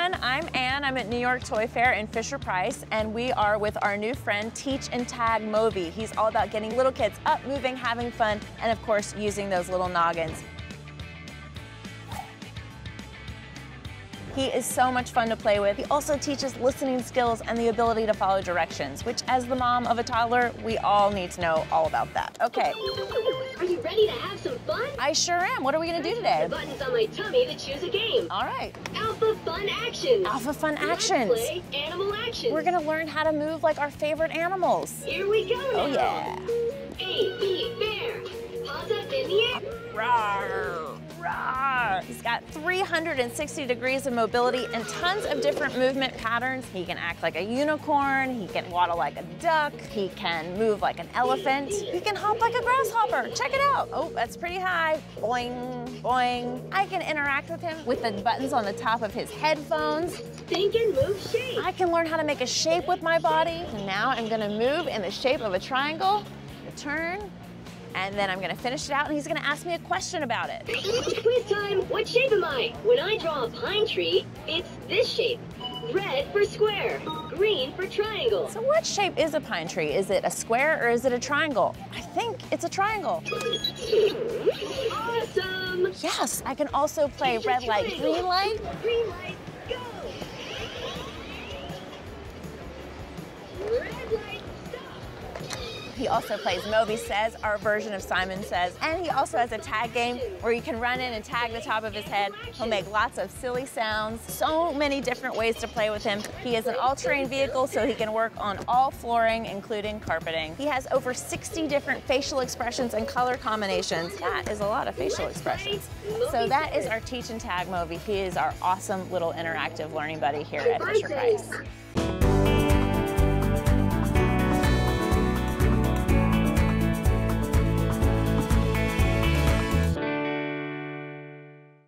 everyone. I'm Ann. I'm at New York Toy Fair in Fisher Price, and we are with our new friend Teach and Tag Movi. He's all about getting little kids up, moving, having fun, and of course, using those little noggins. He is so much fun to play with. He also teaches listening skills and the ability to follow directions, which as the mom of a toddler, we all need to know all about that. Okay. Are you ready to have? I sure am. What are we gonna do today? The buttons on my tummy to choose a game. All right. Alpha Fun Actions. Alpha Fun Let's play Animal Actions. We're gonna learn how to move like our favorite animals. Here we go oh, now. Oh yeah. He's got 360 degrees of mobility and tons of different movement patterns. He can act like a unicorn, he can waddle like a duck, he can move like an elephant, he can hop like a grasshopper. Check it out. Oh, that's pretty high. Boing, boing. I can interact with him with the buttons on the top of his headphones. Think and move shape. I can learn how to make a shape with my body. And now I'm gonna move in the shape of a triangle, turn, and then I'm gonna finish it out and he's gonna ask me a question about it. Quiz time. What shape am I? When I draw a pine tree, it's this shape. Red for square, green for triangle. So what shape is a pine tree? Is it a square or is it a triangle? I think it's a triangle. Awesome. Yes, I can also play red light, green light. Green light, He also plays Movi Says, our version of Simon Says. And he also has a tag game where you can run in and tag the top of his head. He'll make lots of silly sounds. So many different ways to play with him. He is an all-terrain vehicle, so he can work on all flooring, including carpeting. He has over 60 different facial expressions and color combinations. That is a lot of facial expressions. So that is our Teach and Tag Movi. He is our awesome little interactive learning buddy here at Fisher Price.